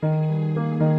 Música